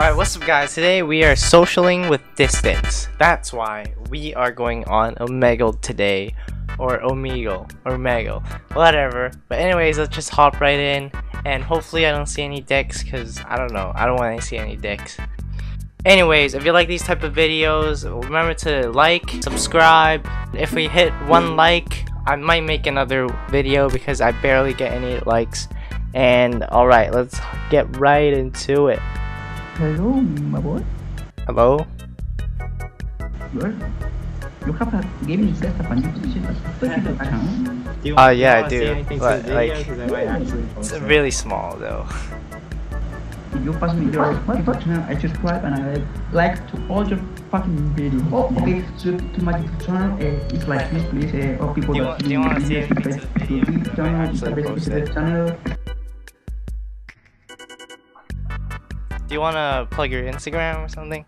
Alright, what's up guys? Today we are socialing with distance. That's why we are going on Omegle today. Or Omegle. Or Omegle. Whatever. But anyways, let's just hop right in. And hopefully I don't see any dicks because I don't know. I don't want to see any dicks. Anyways, if you like these type of videos, remember to like, subscribe. If we hit one like, I might make another video because I barely get any likes. And alright, let's get right into it. Hello, my boy. Hello? Good. You have a gaming setup and you should have a account. Do you Uh, yeah, I do. you wanna do, say but, the like- video? 'Cause I might actually It's really small though. You pass me your YouTube channel, I subscribe and I like to all your fucking videos. Oh, okay. So to my YouTube channel, uh, it's like this, please. Uh, all people Do you that want- do you wanna see see videos, anything to subscribe the to video? this channel, Actually subscribe post the channel. Do you want to plug your Instagram or something?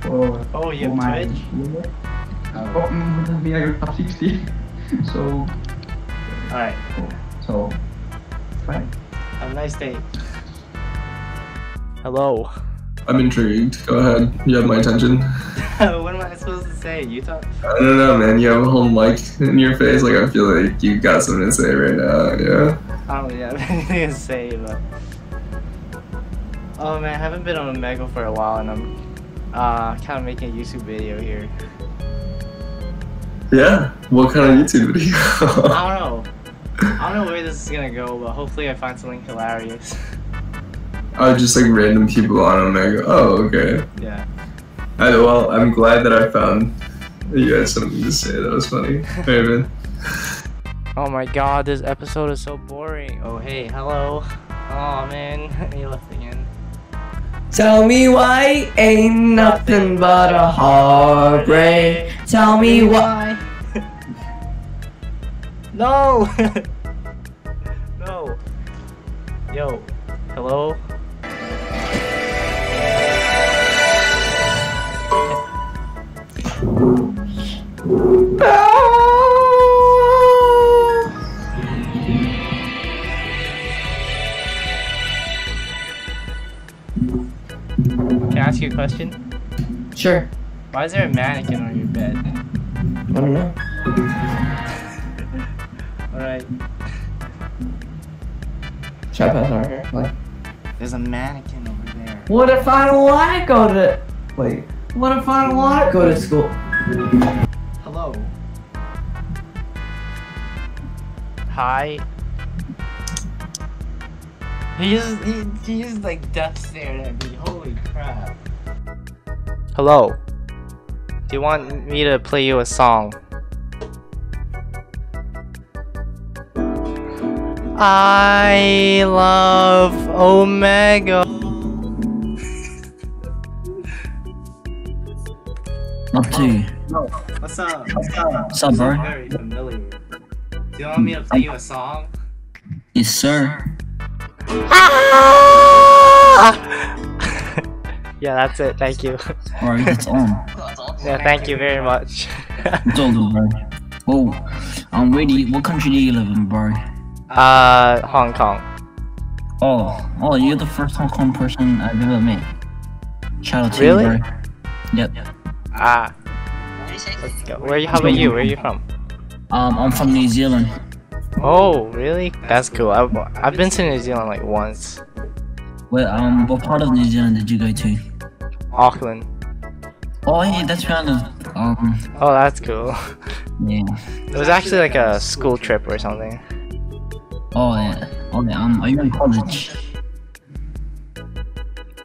For, Oh, you have my Twitch? Oh, mm, this be your top 60. so, Alright, so, fine. have a nice day. Hello. I'm intrigued. Go ahead. You have my attention. what am I supposed to say? You talk. I don't know, man. You have a whole mic in your face. Like I feel like you got something to say right now. Yeah. I don't really have anything to say, but. Oh man, I haven't been on a Omegle for a while, and I'm uh kind of making a YouTube video here. Yeah. What kind of YouTube video? I don't know. I don't know where this is gonna go, but hopefully I find something hilarious. Oh, just like random people on Omega. Oh, okay. yeah. I, well, I'm glad that I found you had something to say. That was funny. Raven. Oh my god, this episode is so boring. Oh hey, hello. Oh man, he left again. Tell me why ain't nothing but a heartbreak. Tell me why. No! no. Yo. Hello? Can I ask you a question? Sure. Why is there a mannequin on your bed? I don't know. Alright. Should I pass over here? Like, There's a mannequin over there. what if I don't want to go to? Wait. What if I don't want to go to school? Hello. Hi. He just he, he just like death stared at me. Holy crap. Hello. Do you want me to play you a song? I love Omega. Up to you. What's up? What's up? What's up, bro? Very familiar. Do you want me to play you a song? Yes, sir. yeah, that's it. Thank you. Alright, it's on. yeah, thank you very much. It's all good, bro. Whoa. Um, where do you, what country do you live in, bro? uh, Hong Kong. Oh, oh, you're the first Hong Kong person I've ever met. Shout out to Really? you, bro. Yep. Ah. Let's go. Where you? How about you? Where are you from? Um, I'm from New Zealand. Oh, really? That's cool. I've, I've been to New Zealand like once. Where, um, what part of New Zealand did you go to? Auckland. Oh, yeah, that's kind of, um, Oh, that's cool. yeah. It was actually like a school trip or something. Oh, yeah. Oh, yeah, um, are you in college?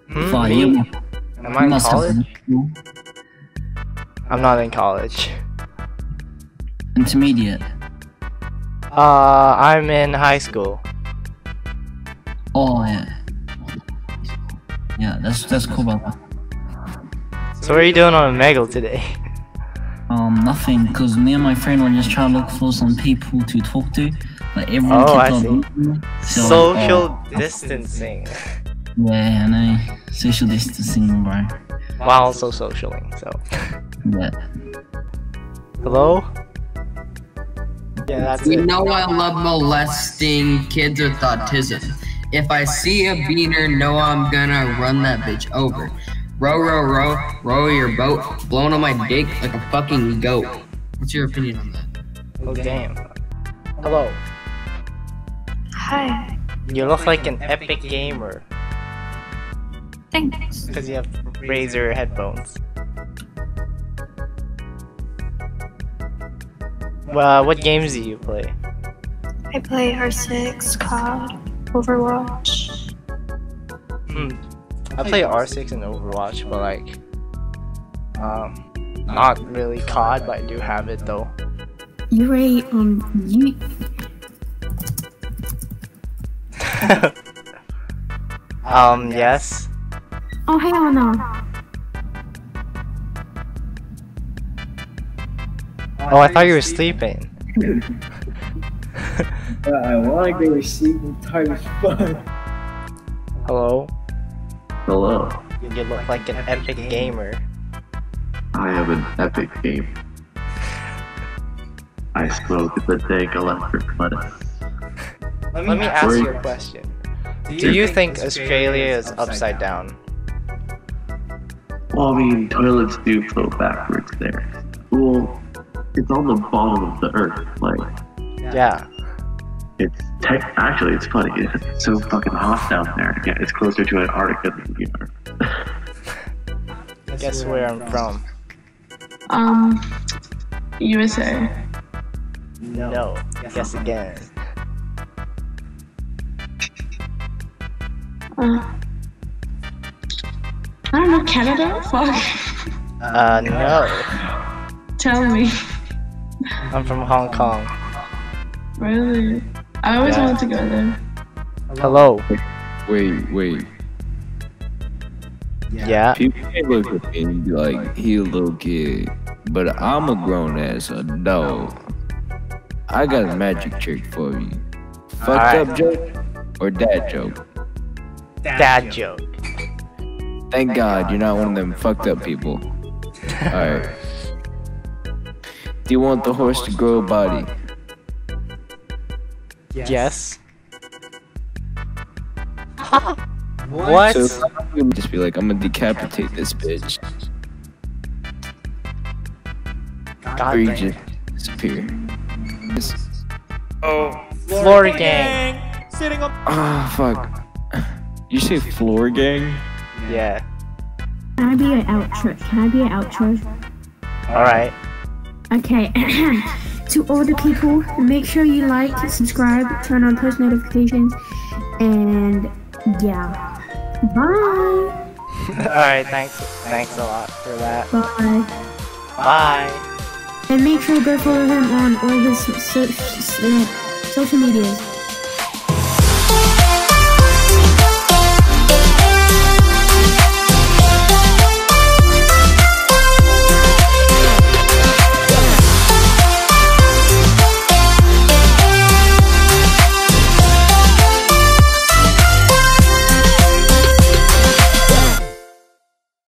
Hmm? Fine, Me? you, Am I in college? I'm not in college. intermediate. Uh, I'm in high school. Oh, yeah. Yeah, that's, that's cool, brother. So what are you doing on a Omegle today? Um, nothing, because me and my friend were just trying to look for some people to talk to, but everyone Oh, I see. so, Social uh, distancing. Yeah, I know. Social distancing, bro. While also socialing, so. Yeah. Hello? Yeah, that's You it. know I love molesting kids with autism. If I see a beaner, know I'm gonna run that bitch over. Row, row, row, row your boat, blowing on my dick like a fucking goat. What's your opinion on that? Oh damn. Hello. Hi. You look like an epic gamer Thanks. because you have Razer headphones. Well, what games do you play? I play R6, COD, Overwatch. Hmm. I play R6 and Overwatch, but like, um, not really COD, but I do have it though. You ready? Um, you um, yes. Oh hell no! Oh, I thought you were sleeping. I wanna go to sleep. I'm tired as fuck. Hello. Hello. You look like an epic gamer. I am an epic game. I smoke the dank electric lettuce. Let me ask you a question. Do you think Australia is upside down? Well, I mean, toilets do float backwards there. Well, it's on the bottom of the earth. Like, Yeah. it's tech. Actually, it's funny. It's so fucking hot down there. Yeah, it's closer to Antarctica than we are. Guess where I'm from? Um, USA. No. Guess again. Uh, I don't know Canada. Fuck. Uh, no. Tell me. I'm from Hong Kong. Really? I always Yeah. wanted to go there. Hello. Wait, wait. Yeah. People can look at me and be like, he a little kid. But I'm a grown ass adult. I got a magic trick for you. Fucked Alright. up joke or dad joke? Dad joke. Thank God you're not one of them fucked up people. Alright. Do you want the horse to grow a body? Yes. What? So you just be like, I'm gonna decapitate this bitch. God or you just disappear. Just- Oh, floor gang. Ah, fuck. You say floor gang? Yeah. Can I be an outro? Can I be an outro? All right. Okay. to all the people, make sure you like, subscribe, turn on post notifications, and yeah. Bye. All right. Thanks. Thanks a lot for that. Bye. Bye. And make sure to go follow him on all his so- so- uh, social medias.